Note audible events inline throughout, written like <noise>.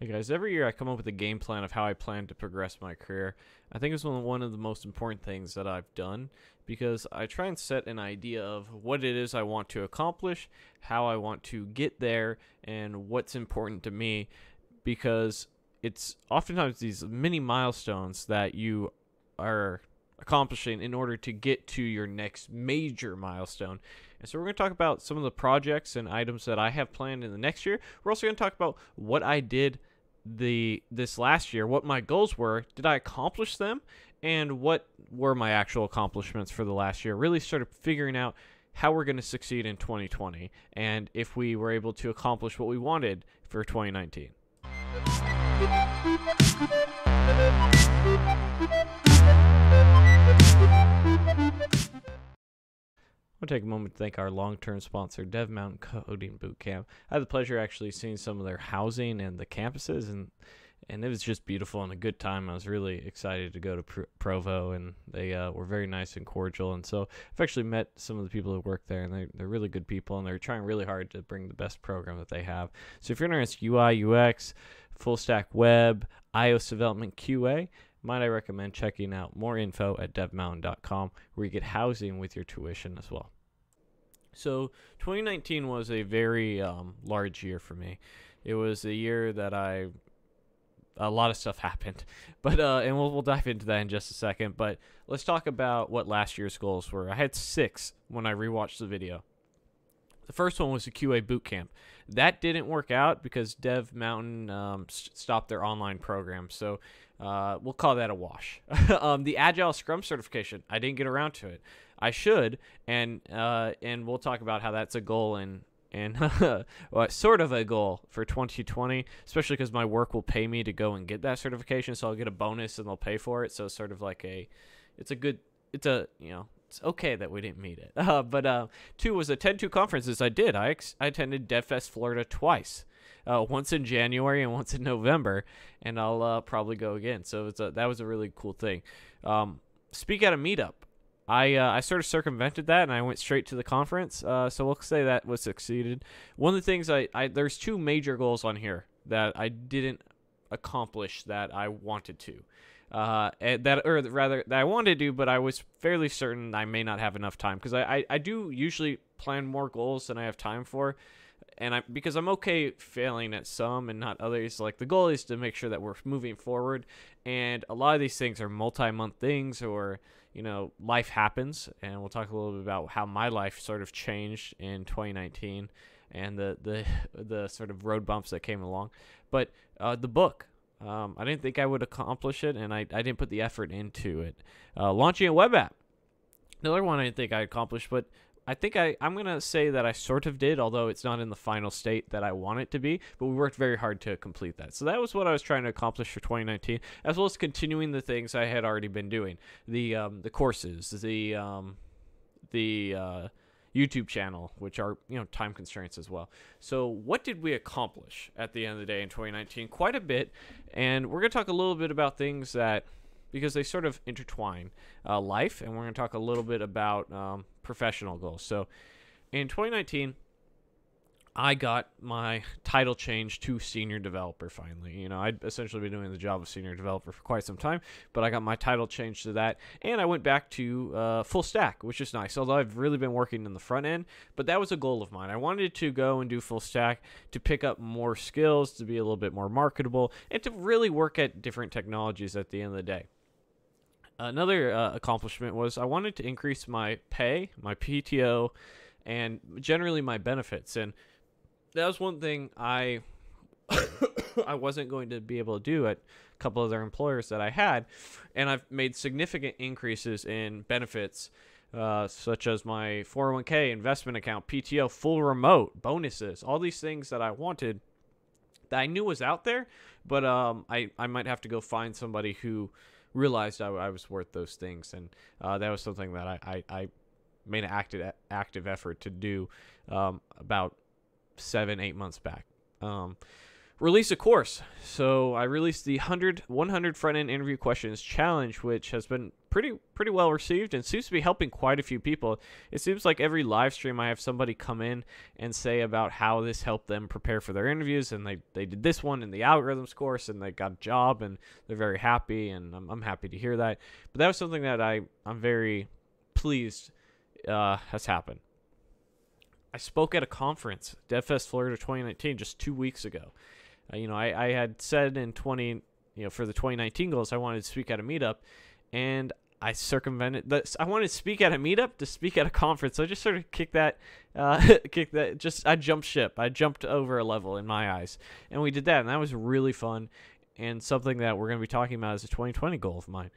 Hey guys, every year I come up with a game plan of how I plan to progress my career. I think it's one of, the most important things that I've done because I try and set an idea of what it is I want to accomplish, how I want to get there, and what's important to me because it's oftentimes these mini milestones that you are accomplishing in order to get to your next major milestone. And so we're going to talk about some of the projects and items that I have planned in the next year. We're also going to talk about what I did the this last year, what my goals were, did I accomplish them, and what were my actual accomplishments for the last year. Really started figuring out how we're going to succeed in 2020 and if we were able to accomplish what we wanted for 2019. I want to take a moment to thank our long-term sponsor, Dev Mountain Coding Bootcamp. I had the pleasure actually seeing some of their housing and the campuses, and and it was just beautiful and a good time. I was really excited to go to Pro- Provo, and they uh, were very nice and cordial. And so I've actually met some of the people who work there, and they, they're really good people, and they're trying really hard to bring the best program that they have. So if you're interested in UI, UX, full stack web, iOS development, QA, might I recommend checking out more info at devmountain.com where you get housing with your tuition as well. So 2019 was a very um, large year for me. It was a year that I a lot of stuff <laughs> happened, but uh, and we'll we'll dive into that in just a second. But let's talk about what last year's goals were. I had six when I rewatched the video. The first one was the QA boot camp. That didn't work out because Dev Mountain um, stopped their online program. So uh, we'll call that a wash. <laughs> um, the Agile Scrum certification, I didn't get around to it. I should, and uh, and we'll talk about how that's a goal and and <laughs> well, sort of a goal for 2020, especially because my work will pay me to go and get that certification, so I'll get a bonus and they'll pay for it. So it's sort of like a, it's a good, it's a you know it's okay that we didn't meet it. <laughs> Uh, but uh, two was attend two conferences. I did. I, ex- I attended DevFest Florida twice, uh, once in January and once in November, and I'll uh, probably go again. So it's a, that was a really cool thing. Um, speak at a meetup. I uh, I sort of circumvented that and I went straight to the conference. Uh, so we'll say that was succeeded. One of the things I, I there's two major goals on here that I didn't accomplish that I wanted to uh, that or rather that I wanted to do, but I was fairly certain I may not have enough time because I, I, I do usually plan more goals than I have time for, and I because I'm okay failing at some and not others. Like the goal is to make sure that we're moving forward, and a lot of these things are multi-month things or you know life happens, and we'll talk a little bit about how my life sort of changed in 2019 and the the <sighs> the sort of road bumps that came along, but uh, the book um, I didn't think I would accomplish it, and I, I didn't put the effort into it. Uh, launching a web app. Another one I didn't think I accomplished, but I think I, I'm going to say that I sort of did, although it's not in the final state that I want it to be, but we worked very hard to complete that. So that was what I was trying to accomplish for 2019, as well as continuing the things I had already been doing the, um, the courses, the, um, the, uh, YouTube channel, which are you know time constraints as well. So what did we accomplish at the end of the day in 2019? Quite a bit, and we're gonna talk a little bit about things that because they sort of intertwine uh, life, and we're gonna talk a little bit about um, professional goals. So in 2019 I got my title changed to senior developer finally. You know, I'd essentially been doing the job of senior developer for quite some time, but I got my title changed to that, and I went back to uh, full stack, which is nice. Although I've really been working in the front end, but that was a goal of mine. I wanted to go and do full stack to pick up more skills, to be a little bit more marketable, and to really work at different technologies at the end of the day. Another uh, accomplishment was I wanted to increase my pay, my PTO, and generally my benefits. And that was one thing I <coughs> I wasn't going to be able to do at a couple other employers that I had, and I've made significant increases in benefits, uh, such as my 401k, investment account, PTO, full remote, bonuses, all these things that I wanted that I knew was out there, but um, I I might have to go find somebody who realized I, I was worth those things, and uh, that was something that I, I, I made an active active effort to do um, about seven, eight months back. Um, release a course. So I released the 100 100 front end interview questions challenge, which has been pretty pretty well received and seems to be helping quite a few people. It seems like every live stream I have somebody come in and say about how this helped them prepare for their interviews, and they they did this one in the algorithms course, and they got a job, and they're very happy, and I'm, I'm happy to hear that. But that was something that I I'm very pleased uh, has happened. I spoke at a conference, DevFest Florida 2019, just two weeks ago. Uh, you know, I, I had said in 20, you know, for the 2019 goals, I wanted to speak at a meetup, and I circumvented that. I wanted to speak at a meetup to speak at a conference. So I just sort of kicked that, uh, <laughs> kicked that. Just I jumped ship. I jumped over a level in my eyes, and we did that, and that was really fun, and something that we're going to be talking about as a 2020 goal of mine.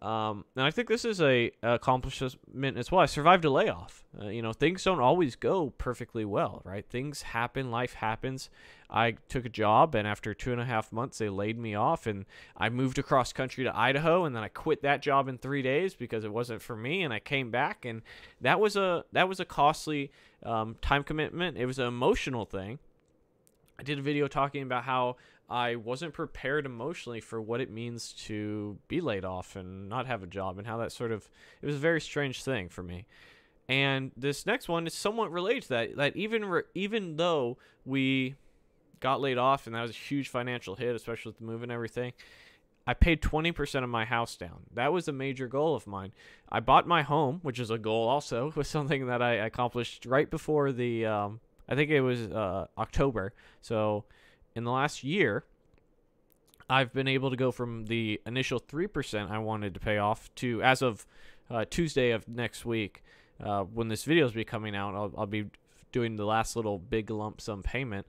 Um, and I think this is a, accomplishment as well. I survived a layoff. Uh, you know, things don't always go perfectly well, right? Things happen, life happens. I took a job, and after two and a half months, they laid me off, and I moved across country to Idaho, and then I quit that job in three days because it wasn't for me, and I came back, and that was a that was a costly um, time commitment. It was an emotional thing. I did a video talking about how I wasn't prepared emotionally for what it means to be laid off and not have a job and how that sort of it was a very strange thing for me. And this next one is somewhat related to that that even re, even though we got laid off and that was a huge financial hit especially with the move and everything, I paid 20% of my house down. That was a major goal of mine. I bought my home, which is a goal also, <laughs> was something that I accomplished right before the um, I think it was uh, October. So in the last year, I've been able to go from the initial 3% I wanted to pay off to, as of uh, Tuesday of next week, uh, when this video is be coming out, I'll, I'll be doing the last little big lump sum payment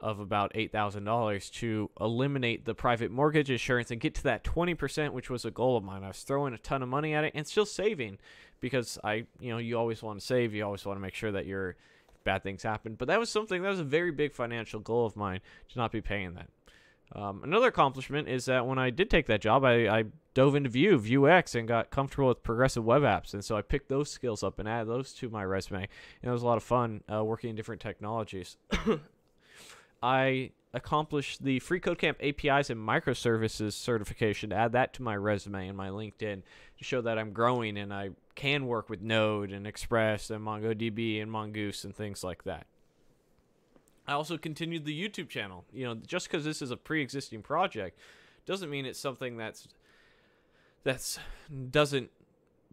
of about $8,000 to eliminate the private mortgage insurance and get to that 20%, which was a goal of mine. I was throwing a ton of money at it and still saving because I, you know, you always want to save. You always want to make sure that you're bad things happen. But that was something that was a very big financial goal of mine to not be paying that. Um, another accomplishment is that when I did take that job, I, I dove into Vue, Vuex, and got comfortable with progressive web apps. And so I picked those skills up and added those to my resume. And it was a lot of fun uh, working in different technologies. <coughs> I accomplished the FreeCodeCamp APIs and microservices certification. Add that to my resume and my LinkedIn to show that I'm growing and I can work with Node and Express and MongoDB and Mongoose and things like that. I also continued the YouTube channel. You know, just because this is a pre-existing project doesn't mean it's something that's that's doesn't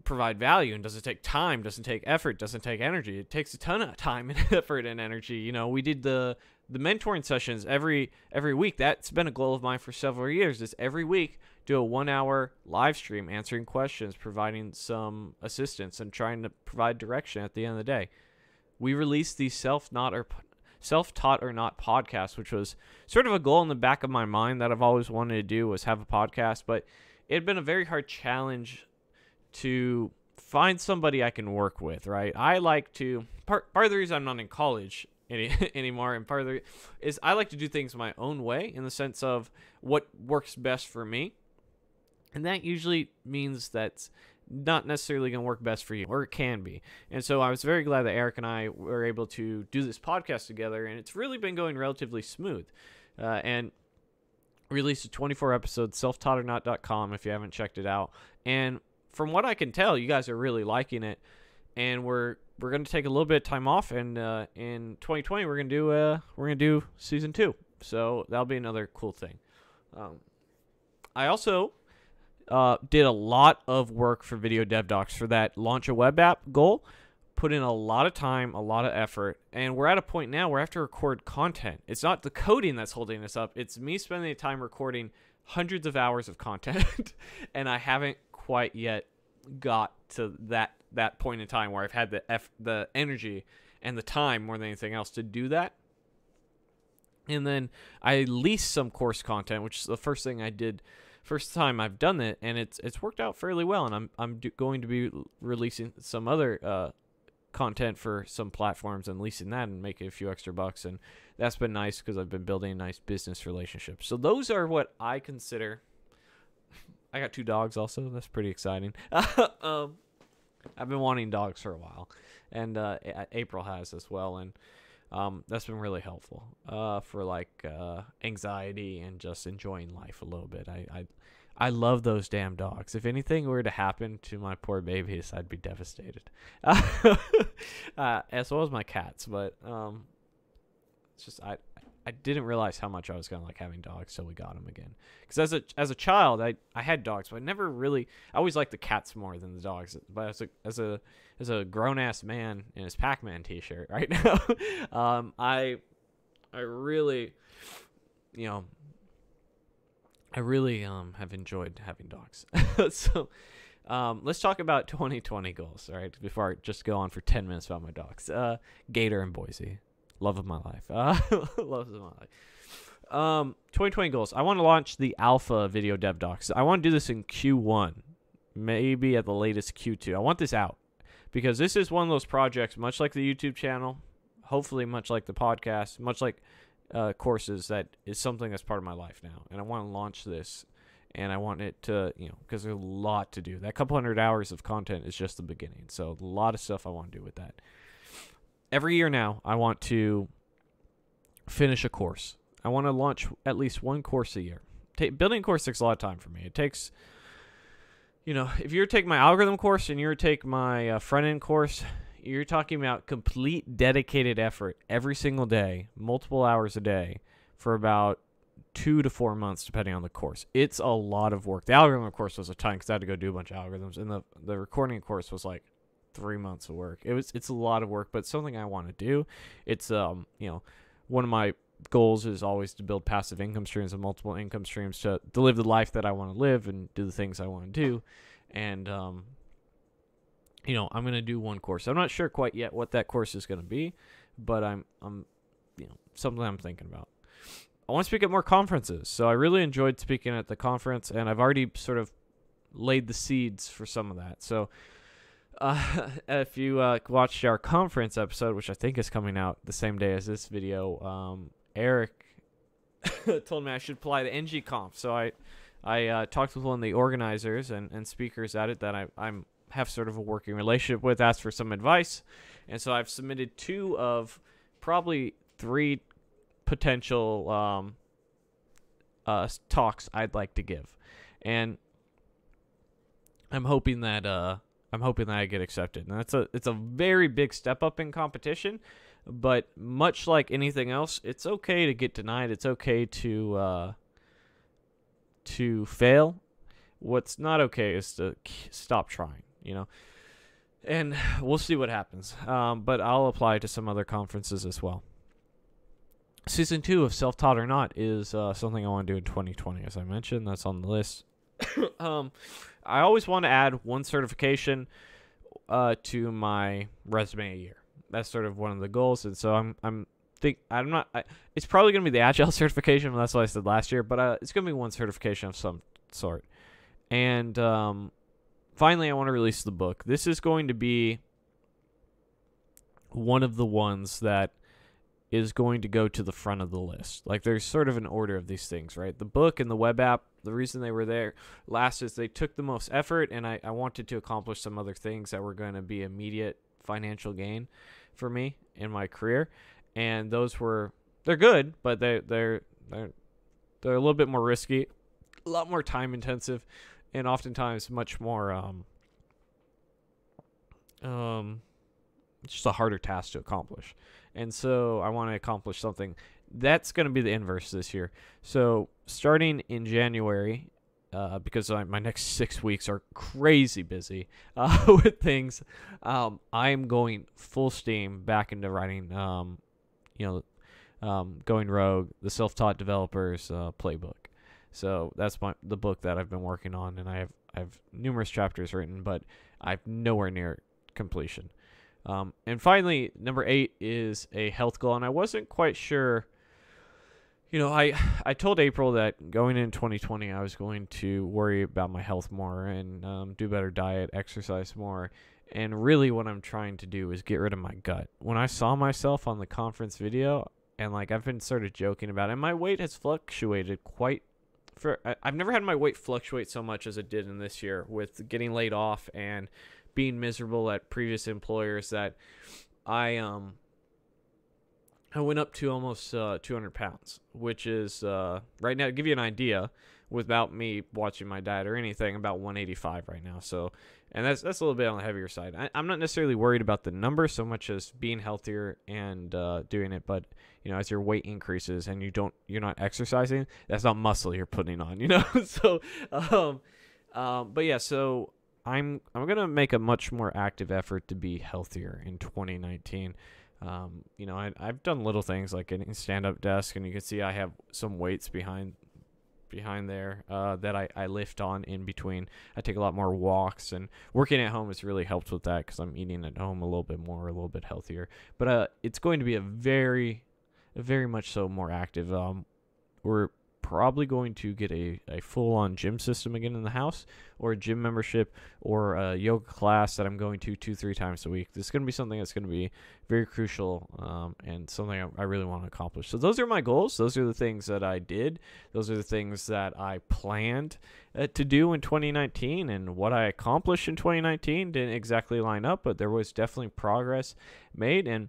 provide value and doesn't take time, doesn't take effort, doesn't take energy. It takes a ton of time and <laughs> effort and energy. You know, we did the the mentoring sessions every every week. That's been a goal of mine for several years. Is every week do a one hour live stream answering questions, providing some assistance, and trying to provide direction at the end of the day. We released the self not or self taught or not podcast, which was sort of a goal in the back of my mind that I've always wanted to do was have a podcast, but it had been a very hard challenge to find somebody I can work with, right? I like to part part of the reason I'm not in college any, <laughs> anymore and part of the is I like to do things my own way in the sense of what works best for me. And that usually means that's not necessarily going to work best for you, or it can be. And so I was very glad that Eric and I were able to do this podcast together, and it's really been going relatively smooth. Uh, and released a 24 episode selftaughtornot.com if you haven't checked it out. And from what I can tell, you guys are really liking it, and we're we're gonna take a little bit of time off, and uh, in 2020 we're gonna do uh we're gonna do season two, so that'll be another cool thing. Um, I also uh, did a lot of work for Video Dev Docs for that launch a web app goal. Put in a lot of time, a lot of effort, and we're at a point now where I have to record content. It's not the coding that's holding us up; it's me spending the time recording hundreds of hours of content, <laughs> and I haven't quite yet got to that that point in time where I've had the F, the energy and the time more than anything else to do that. And then I leased some course content, which is the first thing I did, first time I've done it, and it's it's worked out fairly well. And I'm I'm do, going to be releasing some other uh, content for some platforms and leasing that and making a few extra bucks, and that's been nice because I've been building a nice business relationship. So those are what I consider I got two dogs also. That's pretty exciting. <laughs> um, I've been wanting dogs for a while, and uh, April has as well. And Um, that's been really helpful uh, for like uh, anxiety and just enjoying life a little bit. I, I I love those damn dogs. If anything were to happen to my poor babies, I'd be devastated. <laughs> uh, as well as my cats, but um, it's just I I didn't realize how much I was gonna like having dogs till we got them again. Because as a as a child, I I had dogs, but I never really. I always liked the cats more than the dogs. But as a as a as a grown ass man in his Pac Man t shirt <laughs> right now, um, I I really, you know, I really um have enjoyed having dogs. <laughs> so. Um, let's talk about 2020 goals, all right? Before I just go on for 10 minutes about my dogs. Uh, Gator and Boise love of my life. <laughs> Uh, love of my life. Um, 2020 goals. I want to launch the alpha video dev docs. I want to do this in Q1, maybe at the latest Q2. I want this out because this is one of those projects, much like the YouTube channel, hopefully much like the podcast, much like uh, courses, that is something that's part of my life now, and I want to launch this. And I want it to, you know, because there's a lot to do. That couple hundred hours of content is just the beginning. So a lot of stuff I want to do with that every year now, I want to finish a course. I want to launch at least one course a year. Ta- building a course takes a lot of time for me. It takes, you know, if you're take my algorithm course and you're take my uh, front end course, you're talking about complete dedicated effort every single day, multiple hours a day, for about two to four months, depending on the course. It's a lot of work. The algorithm of course was a ton because I had to go do a bunch of algorithms, and the the recording course was like three months of work. It was it's a lot of work, but something I want to do. It's um you know one of my goals is always to build passive income streams and multiple income streams to, to live the life that I want to live and do the things I want to do. And um you know, I'm going to do one course. I'm not sure quite yet what that course is going to be, but I'm I'm you know, something I'm thinking about. I want to speak at more conferences. So I really enjoyed speaking at the conference and I've already sort of laid the seeds for some of that. So uh, <laughs> if you uh, watched our conference episode, which I think is coming out the same day as this video, um, Eric <laughs> told me I should apply to NGConf. So I, I uh, talked with one of the organizers and, and speakers at it that I I'm have sort of a working relationship with, asked for some advice, and so I've submitted two of probably three potential um, uh, talks I'd like to give, and I'm hoping that uh, I'm hoping that I get accepted. And that's a it's a very big step up in competition, but much like anything else, it's okay to get denied. It's okay to uh, to fail. What's not okay is to stop trying. You know, and we'll see what happens. Um, but I'll apply to some other conferences as well. Season two of Self Taught or Not is uh, something I want to do in 2020, as I mentioned. That's on the list. <coughs> um, I always want to add one certification uh, to my resume a year. That's sort of one of the goals, and so I'm I'm think I'm not. I, it's probably gonna be the agile <laughs> certification. That's what I said last year, but uh, it's gonna be one certification of some sort. And um, finally, I want to release the book. This is going to be one of the ones that is going to go to the front of the list. Like there's sort of an order of these things, right? The book and the web app, the reason they were there last is they took the most effort and I, I wanted to accomplish some other things that were going to be immediate financial gain for me in my career. And those were they're good, but they they're they're they're a little bit more risky, a lot more time intensive, and oftentimes much more um um just a harder task to accomplish. And so I want to accomplish something. That's going to be the inverse this year. So starting in January, uh, because I, my next <laughs> six weeks are crazy busy <laughs> uh, with things, um, I am going full steam back into writing, um, you know, um, going rogue, the self-taught developers uh, playbook. So that's my the book that I've been working on, and I have I have numerous chapters written, but I'm nowhere near completion. Um, and finally, number eight is a health goal, and I wasn't quite sure. You know, I I told April that going in 2020, I was going to worry about my health more and um, do better diet, exercise more, and really, what I'm trying to do is get rid of my gut. When I saw myself on the conference video, and like I've been sort of joking about it, and my weight has fluctuated quite. For I've never had my weight fluctuate so much as it did in this year with getting laid off and being miserable at previous employers that I um I went up to almost uh, 200 pounds, which is uh, right now to give you an idea, without me watching my diet or anything, about 185 right now. So, and that's that's a little bit on the heavier side. I, am not necessarily worried about the number so much as being healthier and uh, doing it. But you know, as your weight increases and you don't, you're not exercising, that's not muscle you're putting on. You know, <laughs> so, um, um, but yeah, so I'm I'm gonna make a much more active effort to be healthier in 2019. Um, you know, I, I've done little things like getting stand-up desk, and you can see I have some weights behind behind there uh, that I, I lift on in between. I take a lot more walks, and working at home has really helped with that because I'm eating at home a little bit more, a little bit healthier. But uh, it's going to be a very, very much so more active. Um, we're probably going to get a, a full on gym system again in the house, or a gym membership, or a yoga class that I'm going to two, three times a week. This is going to be something that's going to be very crucial um, and something I, I really want to accomplish. So, those are my goals. Those are the things that I did. Those are the things that I planned uh, to do in 2019. And what I accomplished in 2019 didn't exactly line up, but there was definitely progress made. And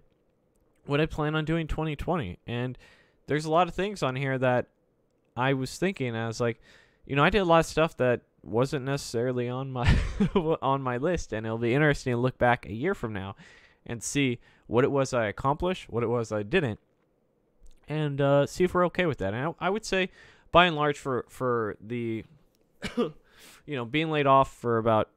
what I plan on doing 2020. And there's a lot of things on here that I was thinking, I was like, you know, I did a lot of stuff that wasn't necessarily on my <laughs> on my list, and it'll be interesting to look back a year from now and see what it was I accomplished, what it was I didn't, and uh, see if we're okay with that. And I, I would say, by and large, for for the <coughs> you know being laid off for about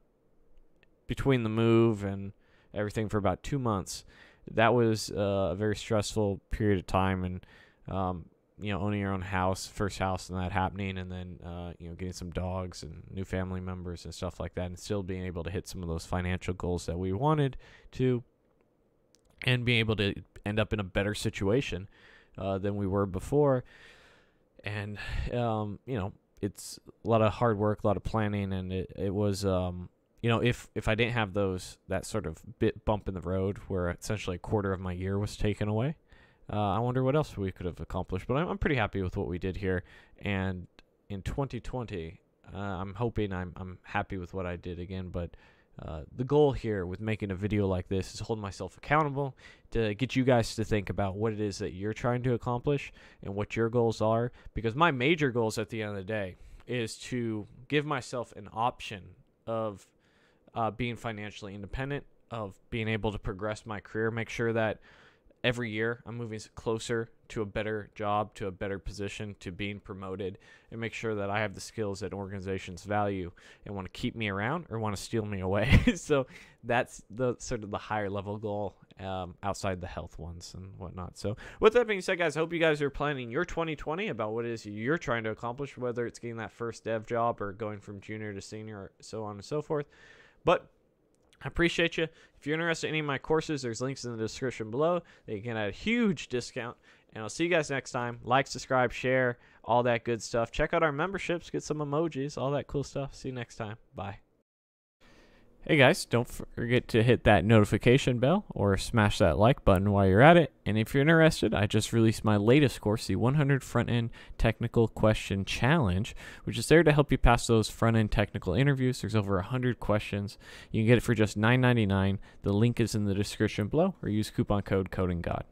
between the move and everything for about two months, that was uh, a very stressful period of time, and um, you know owning your own house, first house, and that happening, and then uh, you know getting some dogs and new family members and stuff like that, and still being able to hit some of those financial goals that we wanted to, and being able to end up in a better situation uh, than we were before, and um, you know it's a lot of hard work, a lot of planning, and it it was. Um, you know, if if I didn't have those that sort of bit bump in the road where essentially a quarter of my year was taken away, uh, I wonder what else we could have accomplished, but I'm, I'm pretty happy with what we did here. And in 2020, uh, I'm hoping I'm I'm happy with what I did again. But uh, the goal here with making a video like this is hold myself accountable to get you guys to think about what it is that you're trying to accomplish and what your goals are. Because my major goals at the end of the day is to give myself an option of uh, being financially independent, of being able to progress my career, make sure that every year I'm moving closer to a better job, to a better position, to being promoted, and make sure that I have the skills that organizations value and want to keep me around or want to steal me away. <laughs> so that's the sort of the higher level goal um, outside the health ones and whatnot. So with that being said, guys, I hope you guys are planning your 2020 about what it is you're trying to accomplish, whether it's getting that first dev job or going from junior to senior, or so on and so forth. But I appreciate you. If you're interested in any of my courses, there's links in the description below. They can add a huge discount. And I'll see you guys next time. Like, subscribe, share, all that good stuff. Check out our memberships, get some emojis, all that cool stuff. See you next time. Bye. Hey guys, don't forget to hit that notification bell or smash that like button while you're at it. And if you're interested, I just released my latest course, the 100 Front End Technical Question Challenge, which is there to help you pass those front end technical interviews. There's over 100 questions. You can get it for just $9.99. The link is in the description below or use coupon code CodingGod.